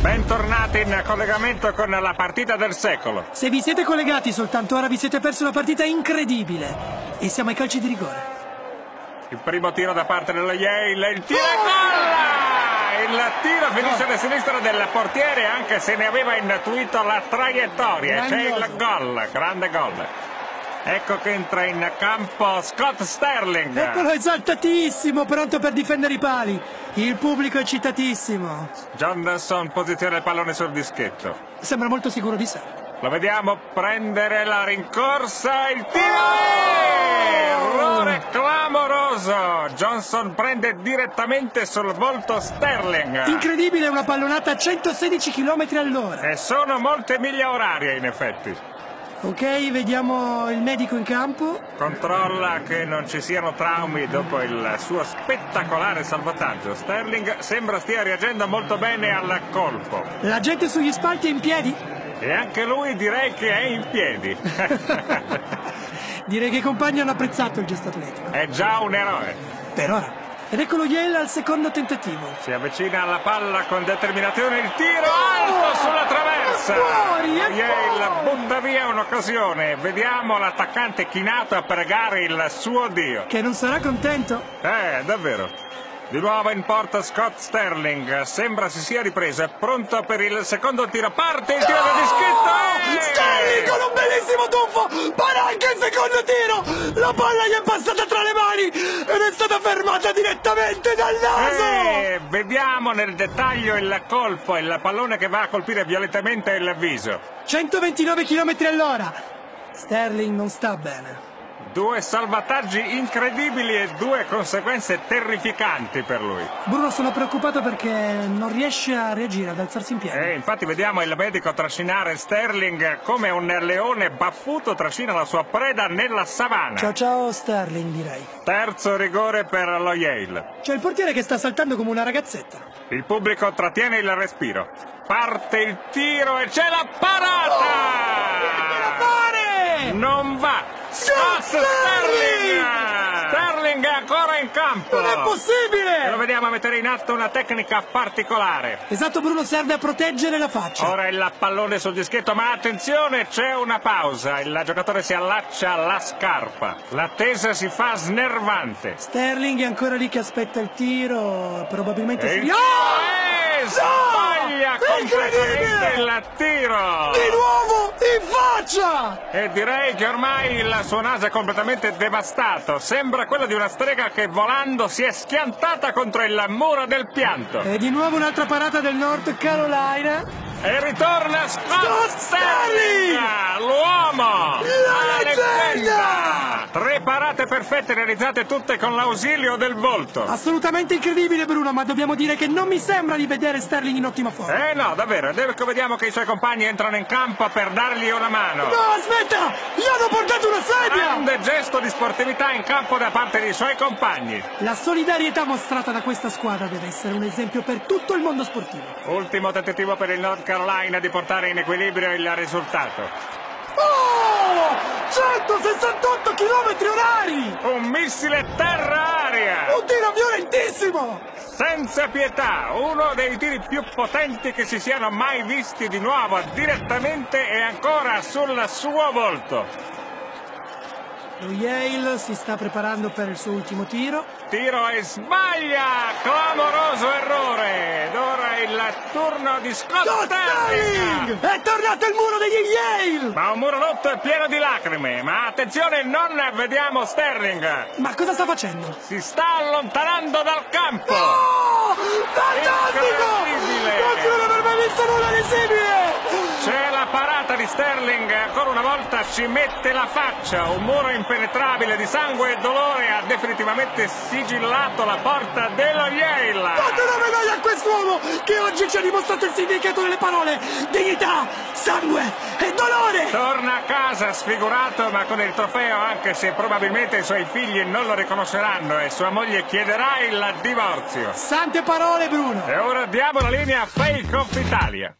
Bentornati in collegamento con la partita del secolo. Se vi siete collegati soltanto ora vi siete perso una partita incredibile. E siamo ai calci di rigore. Il primo tiro da parte dello Yale, il tiro e golla! Il tiro finisce alla sinistra del portiere anche se ne aveva intuito la traiettoria. C'è il gol, grande gol. Ecco che entra in campo Scott Sterling. Eccolo esaltatissimo, pronto per difendere i pali. Il pubblico è eccitatissimo. Johnson posiziona il pallone sul dischetto. Sembra molto sicuro di sé. Lo vediamo prendere la rincorsa, il tiro! Errore clamoroso! Johnson prende direttamente sul volto Sterling. Incredibile, una pallonata a 116 km all'ora. E sono molte miglia orarie in effetti. Ok, vediamo il medico in campo. Controlla che non ci siano traumi dopo il suo spettacolare salvataggio. Sterling sembra stia reagendo molto bene al colpo. La gente sugli spalti è in piedi. E anche lui direi che è in piedi. direi che i compagni hanno apprezzato il gesto atletico. È già un eroe. Per ora. Ed ecco lo Yale al secondo tentativo. Si avvicina alla palla con determinazione il tiro alto sulla traversa. Yale butta via un'occasione. Vediamo l'attaccante chinato a pregare il suo Dio. Che non sarà contento? Eh, davvero. Di nuovo in porta Scott Sterling. Sembra si sia ripreso. È pronto per il secondo tiro. Parte il tiro no! da dischetto. Sterling con un bellissimo tuffo. Para anche il secondo tiro. La palla gli è passata tra le mani ed è stata fermata direttamente dal naso. E vediamo nel dettaglio il colpo. Il pallone che va a colpire violentemente il viso. 129 km all'ora. Sterling non sta bene. Due salvataggi incredibili e due conseguenze terrificanti per lui. Bruno, sono preoccupato perché non riesce a reagire, ad alzarsi in piedi. E infatti vediamo il medico trascinare Sterling come un leone baffuto trascina la sua preda nella savana. Ciao ciao Sterling, direi. Terzo rigore per lo Yale. C'è il portiere che sta saltando come una ragazzetta. Il pubblico trattiene il respiro. Parte il tiro e c'è la parata! Oh! Non va! Scott Sterling! Sterling è ancora in campo! Non è possibile! E lo vediamo mettere in atto una tecnica particolare. Esatto, Bruno, serve a proteggere la faccia. Ora il pallone sul dischetto, ma attenzione, c'è una pausa. Il giocatore si allaccia alla scarpa. L'attesa si fa snervante. Sterling è ancora lì che aspetta il tiro. Probabilmente e si... Oh! Sbaglia completamente il tiro! Di nuovo in faccia! E direi che ormai il suo naso è completamente devastato. Sembra quello di una strega che volando si è schiantata contro il muro del pianto. E di nuovo un'altra parata del North Carolina. E ritorna Scott, Sterling! L'uomo! La leggenda! Tre parate perfette realizzate tutte con l'ausilio del volto. Assolutamente incredibile Bruno, ma dobbiamo dire che non mi sembra di vedere Sterling in ottima forma. Eh no, davvero, ed ecco vediamo che i suoi compagni entrano in campo per dargli una mano. No, aspetta! Gli hanno portato una sedia! Grande gesto di sportività in campo da parte dei suoi compagni. La solidarietà mostrata da questa squadra deve essere un esempio per tutto il mondo sportivo. Ultimo tentativo per il North Carolina di portare in equilibrio il risultato. Oh! 168 km orari! Un missile terra-aria! Un tiro violentissimo! Senza pietà, uno dei tiri più potenti che si siano mai visti di nuovo, direttamente e ancora sul suo volto. Lo Yale si sta preparando per il suo ultimo tiro. Tiro e sbaglia! Clamoroso errore! Ed ora il turno di Scott, Scott Sterling! È tornato il muro degli Yale! Ma un muro rotto e pieno di lacrime. Ma attenzione, non vediamo Sterling! Ma cosa sta facendo? Si sta allontanando dal campo! Oh! Fantastico! Non credo di aver mai visto nulla di simile! C'è la parata di Sterling, ancora una volta ci mette la faccia, un muro impenetrabile di sangue e dolore ha definitivamente sigillato la porta dello Yale. Date una medaglia a quest'uomo che oggi ci ha dimostrato il significato delle parole dignità, sangue e dolore. Torna a casa sfigurato ma con il trofeo anche se probabilmente i suoi figli non lo riconosceranno e sua moglie chiederà il divorzio. Sante parole Bruno. E ora diamo la linea a Fake of Italia.